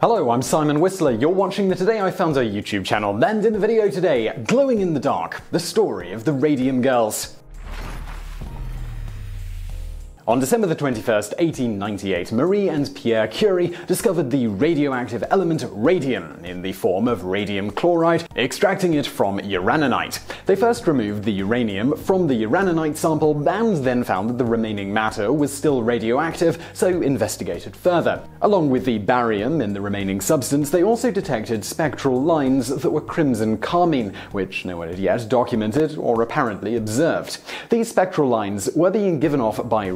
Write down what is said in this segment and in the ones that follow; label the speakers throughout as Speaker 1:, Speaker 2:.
Speaker 1: Hello, I'm Simon Whistler. You're watching the Today I Found Out YouTube channel. And in the video today, Glowing in the Dark, the story of the Radium Girls. On December the 21st, 1898, Marie and Pierre Curie discovered the radioactive element radium in the form of radium chloride, extracting it from uraninite. They first removed the uranium from the uraninite sample and then found that the remaining matter was still radioactive, so investigated further. Along with the barium in the remaining substance, they also detected spectral lines that were crimson carmine, which no one had yet documented or apparently observed. These spectral lines were being given off by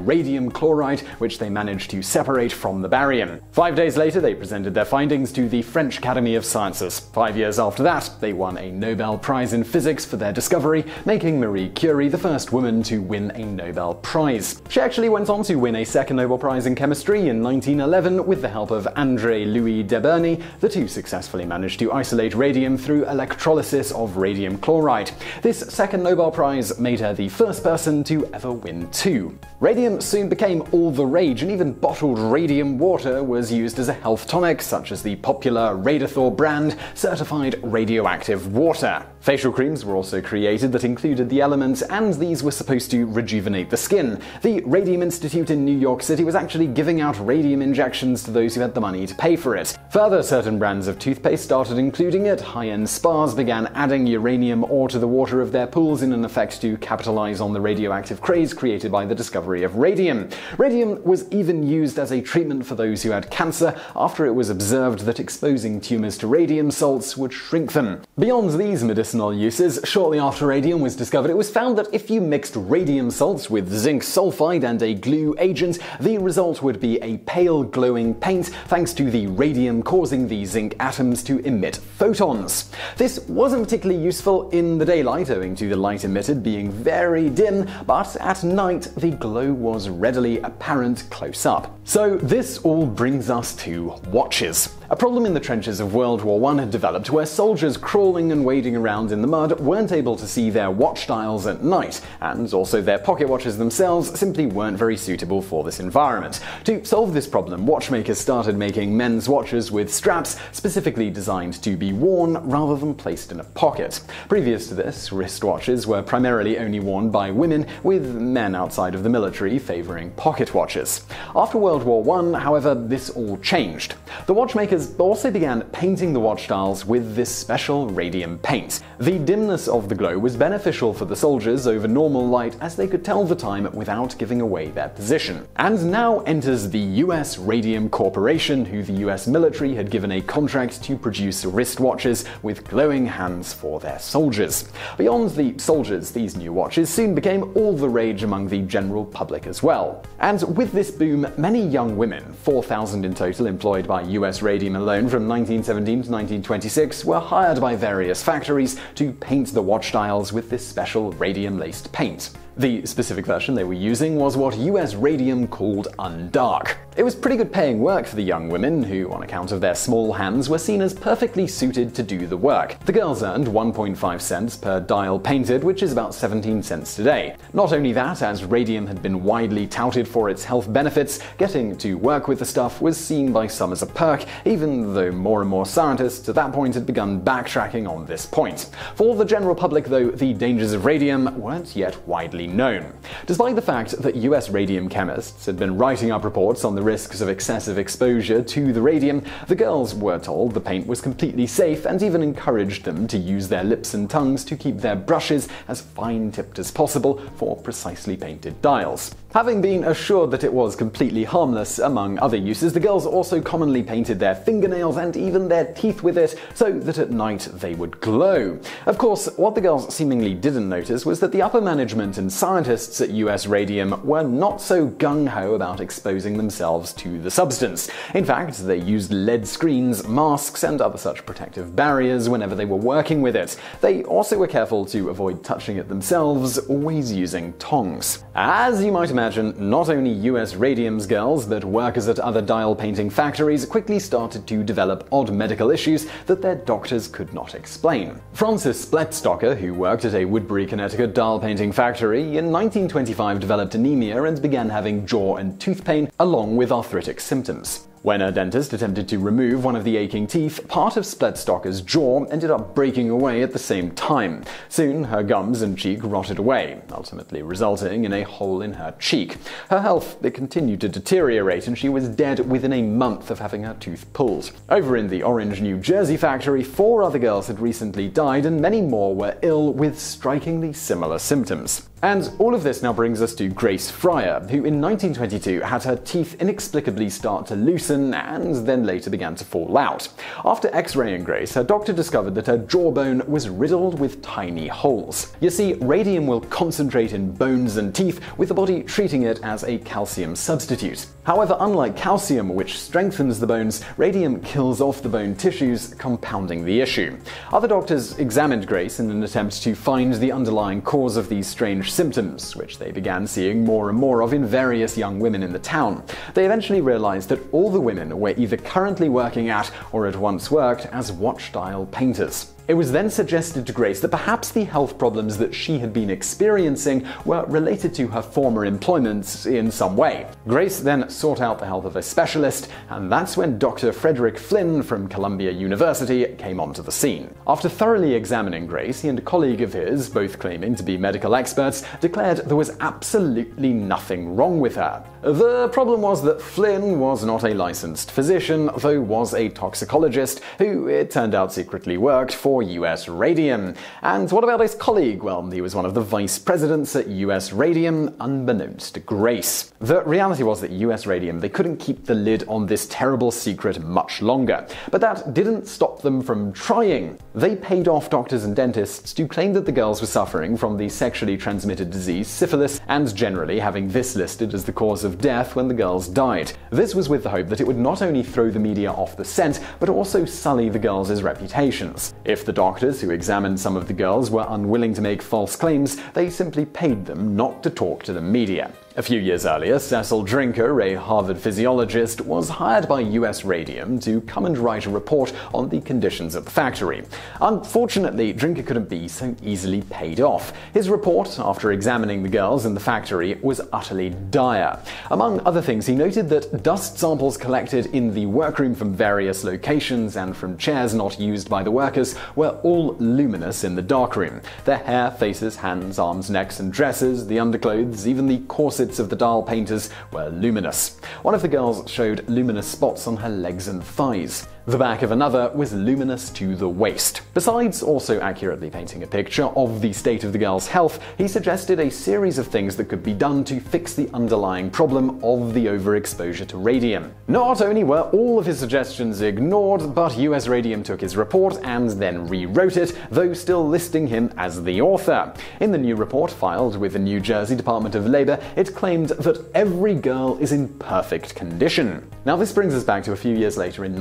Speaker 1: chloride, which they managed to separate from the barium. Five days later, they presented their findings to the French Academy of Sciences. Five years after that, they won a Nobel Prize in Physics for their discovery, making Marie Curie the first woman to win a Nobel Prize. She actually went on to win a second Nobel Prize in Chemistry in 1911 with the help of André Louis Debierne. The two successfully managed to isolate radium through electrolysis of radium chloride. This second Nobel Prize made her the first person to ever win two. Radium soon became all the rage, and even bottled radium water was used as a health tonic, such as the popular Radithor brand certified radioactive water. Facial creams were also created that included the element, and these were supposed to rejuvenate the skin. The Radium Institute in New York City was actually giving out radium injections to those who had the money to pay for it. Further, certain brands of toothpaste started including it. High end spas began adding uranium ore to the water of their pools in an effect to capitalize on the radioactive craze created by the discovery of radium. Radium was even used as a treatment for those who had cancer after it was observed that exposing tumors to radium salts would shrink them. Beyond these medicinal uses, shortly after radium was discovered, it was found that if you mixed radium salts with zinc sulfide and a glue agent, the result would be a pale glowing paint thanks to the radium causing the zinc atoms to emit photons. This wasn't particularly useful in the daylight owing to the light emitted being very dim, but at night the glow was readily apparent close up. So this all brings us to watches. A problem in the trenches of World War I had developed where soldiers crawling and wading around in the mud weren't able to see their watch dials at night, and also their pocket watches themselves simply weren't very suitable for this environment. To solve this problem, watchmakers started making men's watches with straps specifically designed to be worn rather than placed in a pocket. Previous to this, wristwatches were primarily only worn by women, with men outside of the military favoring pocket watches. After World War I, however, this all changed. The watchmakers also began painting the watch dials with this special radium paint. The dimness of the glow was beneficial for the soldiers over normal light as they could tell the time without giving away their position. And now enters the US Radium Corporation, who the US military had given a contract to produce wristwatches with glowing hands for their soldiers. Beyond the soldiers, these new watches soon became all the rage among the general public as well. And with this boom, many young women, 4,000 in total employed by US Radium alone from 1917 to 1926 were hired by various factories to paint the watch dials with this special radium laced paint. The specific version they were using was what US Radium called Undark. It was pretty good paying work for the young women, who, on account of their small hands, were seen as perfectly suited to do the work. The girls earned 1.5 cents per dial painted, which is about 17 cents today. Not only that, as radium had been widely touted for its health benefits, getting to work with the stuff was seen by some as a perk, even though more and more scientists at that point had begun backtracking on this point. For the general public, though, the dangers of radium weren't yet widely known. Despite the fact that US radium chemists had been writing up reports on the risks of excessive exposure to the radium, the girls were told the paint was completely safe and even encouraged them to use their lips and tongues to keep their brushes as fine tipped as possible for precisely painted dials. Having been assured that it was completely harmless, among other uses, the girls also commonly painted their fingernails and even their teeth with it so that at night they would glow. Of course, what the girls seemingly didn't notice was that the upper management and scientists at US Radium were not so gung ho about exposing themselves to the substance. In fact, they used lead screens, masks, and other such protective barriers whenever they were working with it. They also were careful to avoid touching it themselves, always using tongs. As you might imagine, not only US Radium's girls, but workers at other dial painting factories quickly started to develop odd medical issues that their doctors could not explain. Frances Splettstocker, who worked at a Woodbury, Connecticut dial painting factory, in 1925 developed anemia and began having jaw and tooth pain along with arthritic symptoms. When her dentist attempted to remove one of the aching teeth, part of Splettstocker's jaw ended up breaking away at the same time. Soon, her gums and cheek rotted away, ultimately resulting in a hole in her cheek. Her health continued to deteriorate, and she was dead within a month of having her tooth pulled. Over in the Orange, New Jersey factory, four other girls had recently died, and many more were ill with strikingly similar symptoms. And all of this now brings us to Grace Fryer, who in 1922 had her teeth inexplicably start to loosen and then later began to fall out. After x raying Grace, her doctor discovered that her jawbone was riddled with tiny holes. You see, radium will concentrate in bones and teeth, with the body treating it as a calcium substitute. However, unlike calcium, which strengthens the bones, radium kills off the bone tissues, compounding the issue. Other doctors examined Grace in an attempt to find the underlying cause of these strange symptoms, which they began seeing more and more of in various young women in the town. They eventually realized that all the women were either currently working at or had once worked as watch dial painters. It was then suggested to Grace that perhaps the health problems that she had been experiencing were related to her former employment in some way. Grace then sought out the help of a specialist, and that's when Dr. Frederick Flinn from Columbia University came onto the scene. After thoroughly examining Grace, he and a colleague of his, both claiming to be medical experts, declared there was absolutely nothing wrong with her. The problem was that Flinn was not a licensed physician, though was a toxicologist who, it turned out, secretly worked for US Radium. And what about his colleague? Well, he was one of the vice presidents at US Radium, unbeknownst to Grace. The reality was that US Radium, they couldn't keep the lid on this terrible secret much longer. But that didn't stop them from trying. They paid off doctors and dentists to claim that the girls were suffering from the sexually transmitted disease syphilis and generally having this listed as the cause of death when the girls died. This was with the hope that it would not only throw the media off the scent, but also sully the girls' reputations. If the doctors who examined some of the girls were unwilling to make false claims, they simply paid them not to talk to the media. A few years earlier, Cecil Drinker, a Harvard physiologist, was hired by US Radium to come and write a report on the conditions at the factory. Unfortunately, Drinker couldn't be so easily paid off. His report, after examining the girls in the factory, was utterly dire. Among other things, he noted that dust samples collected in the workroom from various locations and from chairs not used by the workers were all luminous in the darkroom. Their hair, faces, hands, arms, necks, and dresses, the underclothes, even the corsets of the dial painters were luminous. One of the girls showed luminous spots on her legs and thighs. The back of another was luminous to the waist. Besides also accurately painting a picture of the state of the girl's health, he suggested a series of things that could be done to fix the underlying problem of the overexposure to radium. Not only were all of his suggestions ignored, but US Radium took his report and then rewrote it, though still listing him as the author. In the new report filed with the New Jersey Department of Labor, it claimed that every girl is in perfect condition. Now, this brings us back to a few years later in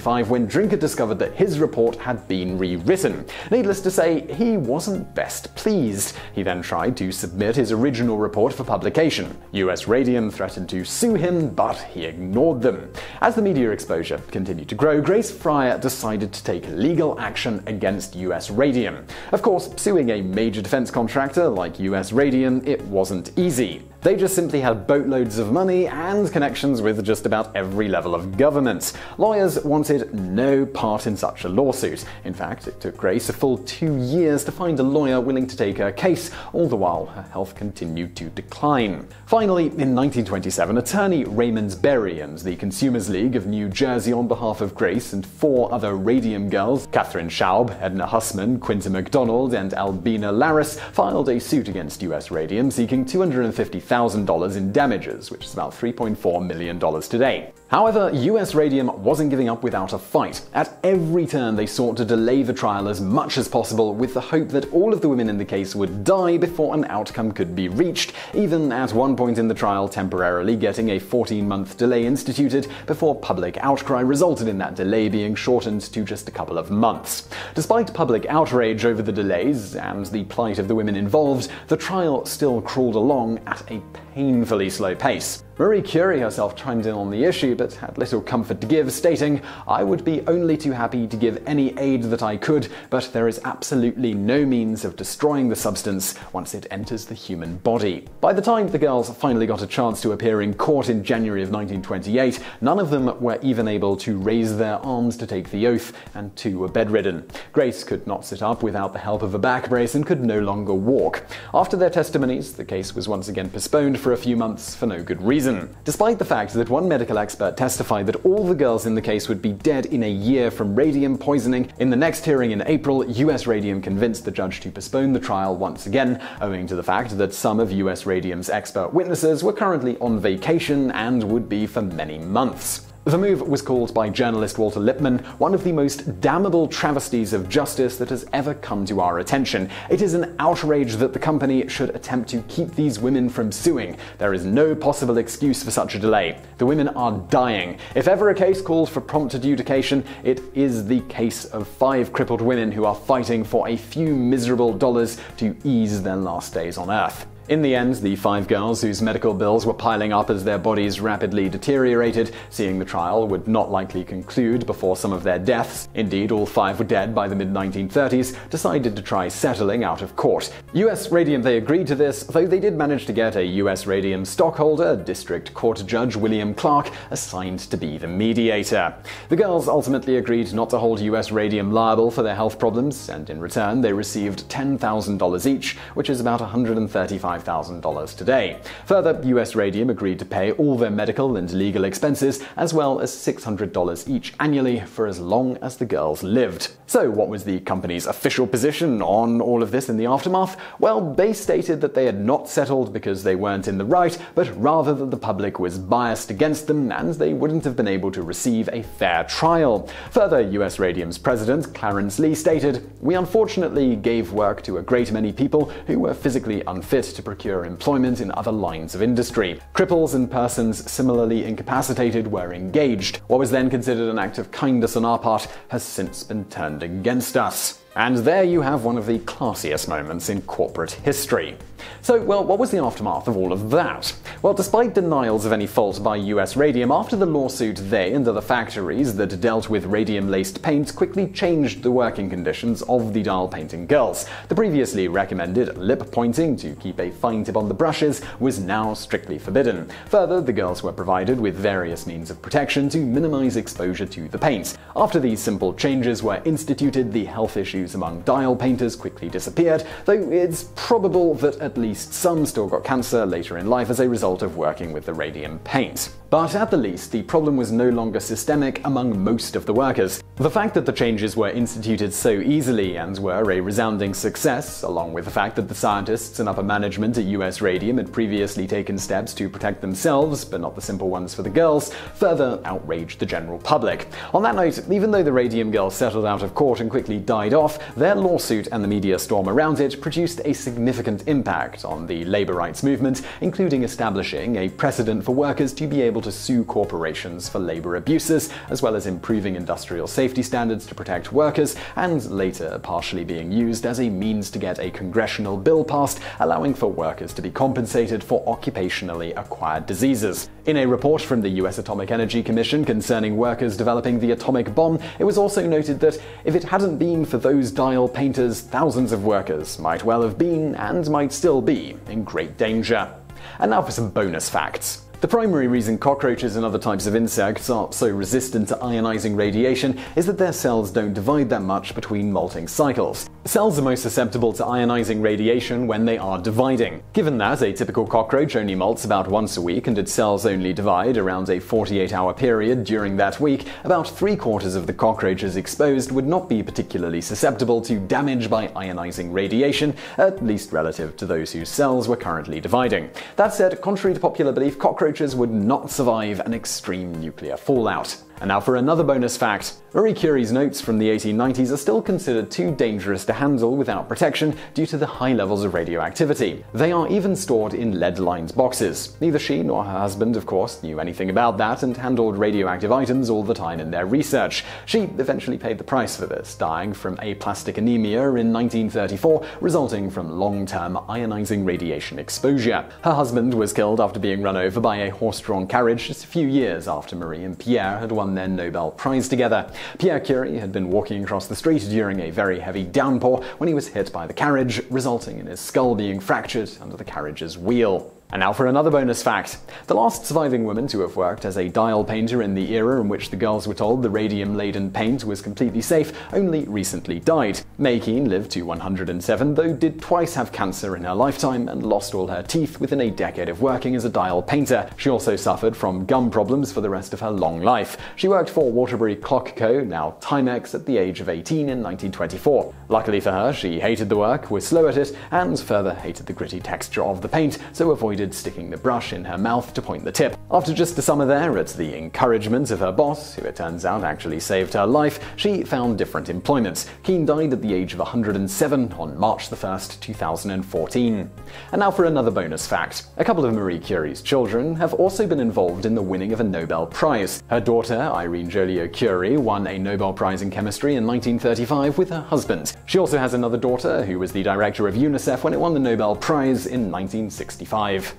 Speaker 1: 1925 when Drinker discovered that his report had been rewritten. Needless to say, he wasn't best pleased. He then tried to submit his original report for publication. US Radium threatened to sue him, but he ignored them. As the media exposure continued to grow, Grace Fryer decided to take legal action against US Radium. Of course, suing a major defense contractor like US Radium, it wasn't easy. They just simply had boatloads of money and connections with just about every level of government. Lawyers wanted no part in such a lawsuit. In fact, it took Grace a full two years to find a lawyer willing to take her case, all the while her health continued to decline. Finally, in 1927, attorney Raymond Berry and the Consumers League of New Jersey, on behalf of Grace and four other Radium girls, Catherine Schaub, Edna Hussman, Quinta McDonald, and Albina Larice, filed a suit against US Radium seeking 250 $1,000 in damages, which is about $3.4 million today. However, US Radium wasn't giving up without a fight. At every turn, they sought to delay the trial as much as possible with the hope that all of the women in the case would die before an outcome could be reached, even at one point in the trial temporarily getting a 14 month delay instituted before public outcry resulted in that delay being shortened to just a couple of months. Despite public outrage over the delays and the plight of the women involved, the trial still crawled along at a painfully slow pace. Marie Curie herself chimed in on the issue, but had little comfort to give, stating, I would be only too happy to give any aid that I could, but there is absolutely no means of destroying the substance once it enters the human body. By the time the girls finally got a chance to appear in court in January of 1928, none of them were even able to raise their arms to take the oath, and two were bedridden. Grace could not sit up without the help of a back brace and could no longer walk. After their testimonies, the case was once again postponed for a few months for no good reason. Despite the fact that one medical expert testified that all the girls in the case would be dead in a year from radium poisoning, in the next hearing in April, US Radium convinced the judge to postpone the trial once again, owing to the fact that some of US Radium's expert witnesses were currently on vacation and would be for many months. The move was called by journalist Walter Lippmann one of the most damnable travesties of justice that has ever come to our attention. It is an outrage that the company should attempt to keep these women from suing. There is no possible excuse for such a delay. The women are dying. If ever a case calls for prompt adjudication, it is the case of five crippled women who are fighting for a few miserable dollars to ease their last days on Earth. In the end, the five girls whose medical bills were piling up as their bodies rapidly deteriorated, seeing the trial would not likely conclude before some of their deaths, indeed all five were dead by the mid 1930s, decided to try settling out of court. US Radium they agreed to this, though they did manage to get a US Radium stockholder, District Court Judge William Clark, assigned to be the mediator. The girls ultimately agreed not to hold US Radium liable for their health problems, and in return they received $10,000 each, which is about 135 $5,000 today. Further, US Radium agreed to pay all their medical and legal expenses, as well as $600 each annually for as long as the girls lived. So, what was the company's official position on all of this in the aftermath? Well, they stated that they had not settled because they weren't in the right, but rather that the public was biased against them and they wouldn't have been able to receive a fair trial. Further, US Radium's president, Clarence Lee, stated, We unfortunately gave work to a great many people who were physically unfit to procure employment in other lines of industry. Cripples and persons similarly incapacitated were engaged. What was then considered an act of kindness on our part has since been turned against us. And there you have one of the classiest moments in corporate history. So, well, what was the aftermath of all of that? Well, despite denials of any fault by US Radium, after the lawsuit, they and other factories that dealt with radium laced paints quickly changed the working conditions of the dial painting girls. The previously recommended lip pointing to keep a fine tip on the brushes was now strictly forbidden. Further, the girls were provided with various means of protection to minimize exposure to the paint. After these simple changes were instituted, the health issues among dial painters quickly disappeared, though it's probable that at least some still got cancer later in life as a result of working with the radium paint. But at the least, the problem was no longer systemic among most of the workers. The fact that the changes were instituted so easily and were a resounding success, along with the fact that the scientists and upper management at US Radium had previously taken steps to protect themselves, but not the simple ones for the girls, further outraged the general public. On that note, even though the Radium girls settled out of court and quickly died off, their lawsuit and the media storm around it produced a significant impact on the labor rights movement, including establishing a precedent for workers to be able able to sue corporations for labor abuses, as well as improving industrial safety standards to protect workers, and later partially being used as a means to get a congressional bill passed allowing for workers to be compensated for occupationally acquired diseases. In a report from the US Atomic Energy Commission concerning workers developing the atomic bomb, it was also noted that if it hadn't been for those dial painters, thousands of workers might well have been and might still be in great danger. And now for some bonus facts. The primary reason cockroaches and other types of insects are so resistant to ionizing radiation is that their cells don't divide that much between molting cycles. Cells are most susceptible to ionizing radiation when they are dividing. Given that a typical cockroach only molts about once a week and its cells only divide around a 48 hour period during that week, about three quarters of the cockroaches exposed would not be particularly susceptible to damage by ionizing radiation, at least relative to those whose cells were currently dividing. That said, contrary to popular belief, cockroaches would not survive an extreme nuclear fallout. And now for another bonus fact. Marie Curie's notes from the 1890s are still considered too dangerous to handle without protection due to the high levels of radioactivity. They are even stored in lead lined boxes. Neither she nor her husband, of course, knew anything about that and handled radioactive items all the time in their research. She eventually paid the price for this, dying from aplastic anemia in 1934, resulting from long term ionizing radiation exposure. Her husband was killed after being run over by a horse drawn carriage just a few years after Marie and Pierre had won their Nobel Prize together. Pierre Curie had been walking across the street during a very heavy downpour when he was hit by the carriage, resulting in his skull being fractured under the carriage's wheel. And now for another bonus fact. The last surviving woman to have worked as a dial painter in the era in which the girls were told the radium laden paint was completely safe only recently died. Mae Keane lived to 107, though did twice have cancer in her lifetime and lost all her teeth within a decade of working as a dial painter. She also suffered from gum problems for the rest of her long life. She worked for Waterbury Clock Co., now Timex, at the age of 18 in 1924. Luckily for her, she hated the work, was slow at it, and further hated the gritty texture of the paint, so avoided avoided sticking the brush in her mouth to point the tip. After just a summer there, at the encouragement of her boss, who it turns out actually saved her life, she found different employment. Keane died at the age of 107 on March 1st, 2014. And now for another bonus fact. A couple of Marie Curie's children have also been involved in the winning of a Nobel Prize. Her daughter, Irene Joliot-Curie, won a Nobel Prize in Chemistry in 1935 with her husband. She also has another daughter who was the director of UNICEF when it won the Nobel Prize in 1965.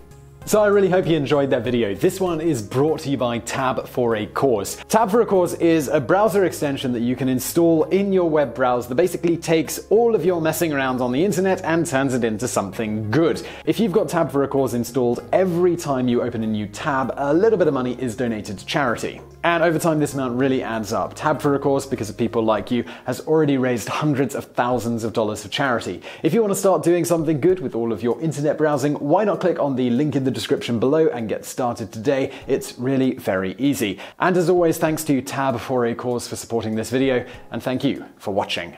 Speaker 1: So I really hope you enjoyed that video. This one is brought to you by Tab for a Cause. Tab for a Cause is a browser extension that you can install in your web browser that basically takes all of your messing around on the internet and turns it into something good. If you've got Tab for a Cause installed, every time you open a new tab, a little bit of money is donated to charity. And over time, this amount really adds up. Tab for a Cause, because of people like you, has already raised hundreds of thousands of dollars for charity. If you want to start doing something good with all of your internet browsing, why not click on the link in the description below and get started today. It's really very easy. And as always, thanks to Tab for a Cause for supporting this video, and thank you for watching.